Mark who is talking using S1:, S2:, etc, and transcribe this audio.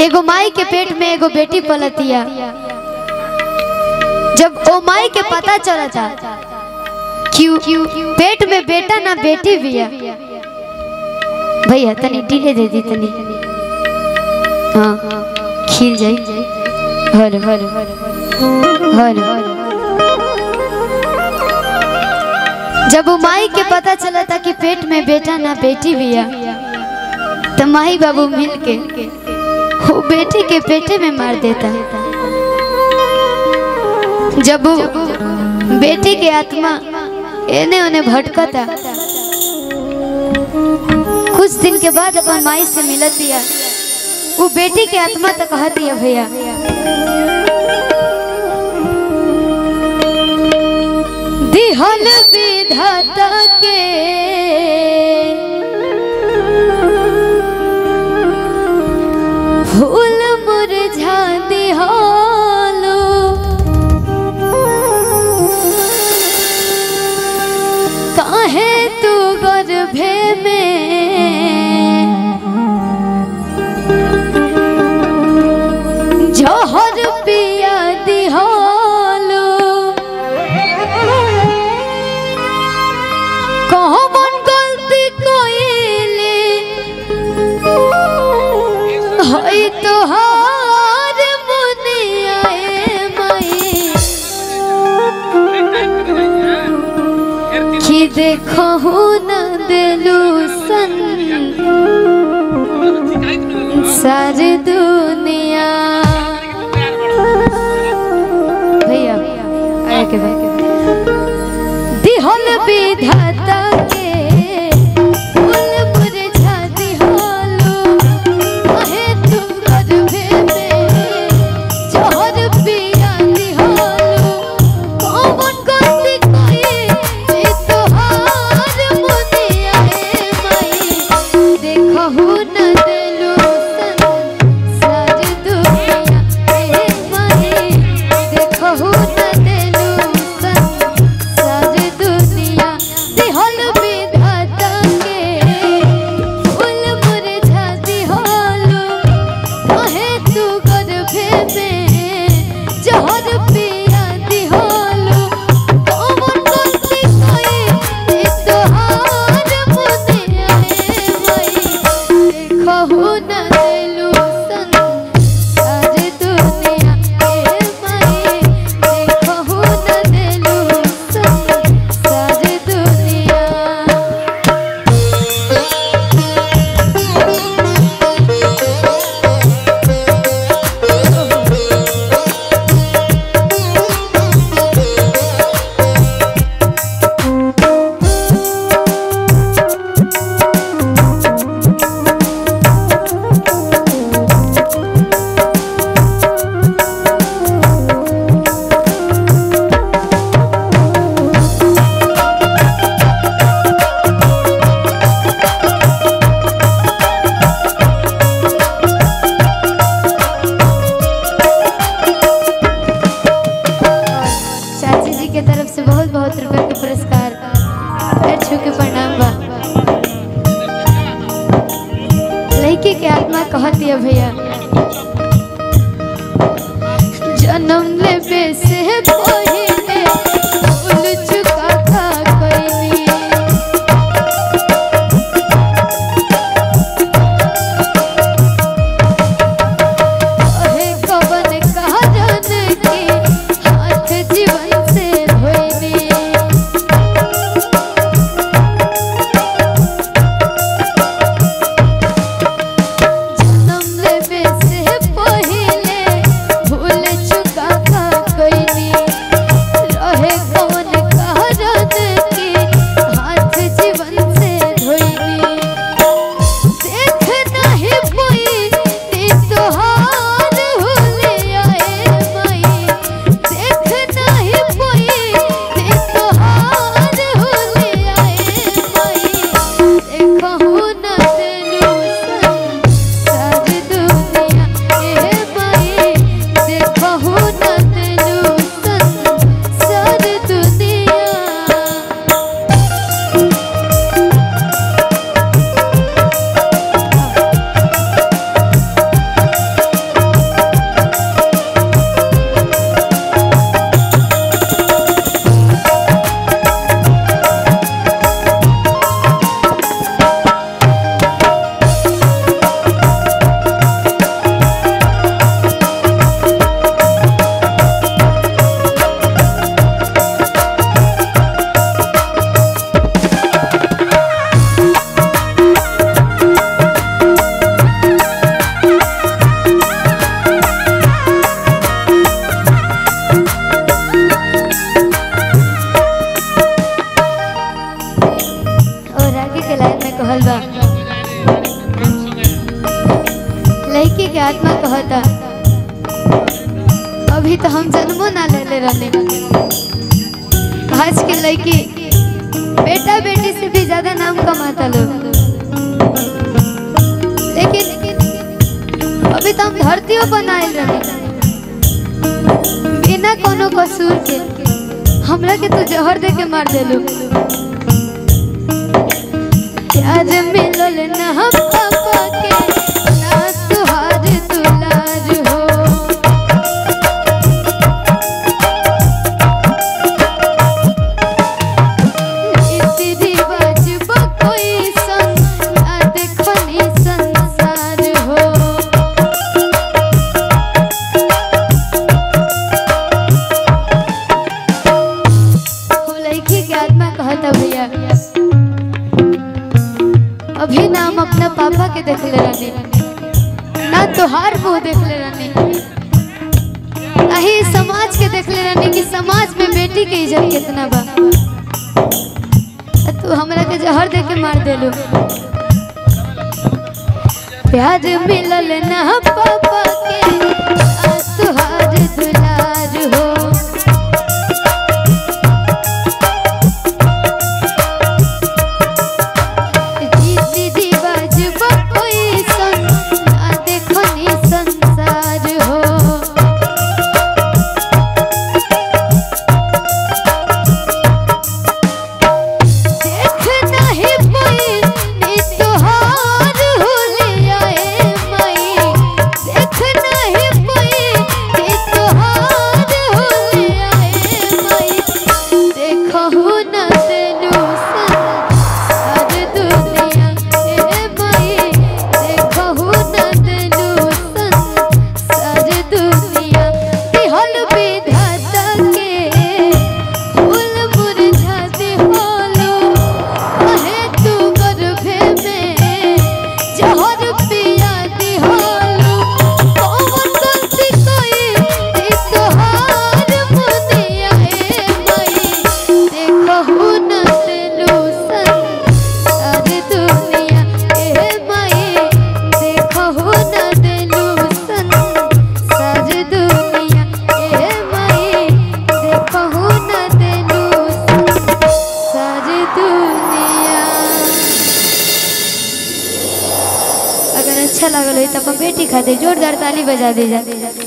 S1: एगो माई के पेट में एगो बेटी पलतिया। जब ओ माई के पता चला था क्यों पेट में बेटा ना बेटी भी है। भैया, तनी ढीले दे दी, तनी। हाँ खिल हर हर हर हर जब वो माई के पता चला था कि पेट में बेटा ना बेटी भी है तो माई बाबू मिल के वो बेटी के पेटे में मार देता। जब वो बेटी के आत्मा एने ओने भटकता, कुछ दिन के बाद अपन माई से मिलत दिया। वो बेटी के आत्मा तक कहती है भैया। दिहल विधाता के देखो न दिलू सन। सार दुनिया आत्मा है भैया। जन्म ले से पहिले कहता अभी तो हम जन्मो ना ले ले रहने आज के लड़की बेटा बेटी से भी ज़्यादा नाम कमाता लोग लेकिन अभी तो हम धरतियों बनाए रहे बिना कोनो कसूर के हमरा के तो जहर दे के मार देलू। प्यार मिलल ना हम अभी ना हम अपना पापा के देख ले रहनी ना तोहार मुँह देख ले रहनी नहीं समाज के देख ले रहनी कि समाज में बेटी के इज़्ज़त कितना बा। तू हमरा के जहर दे के मार देलू। प्यार मिलल ना पापा के, आ तुहार दुलार हो। खातिर जोरदार ताली बजा दीजिए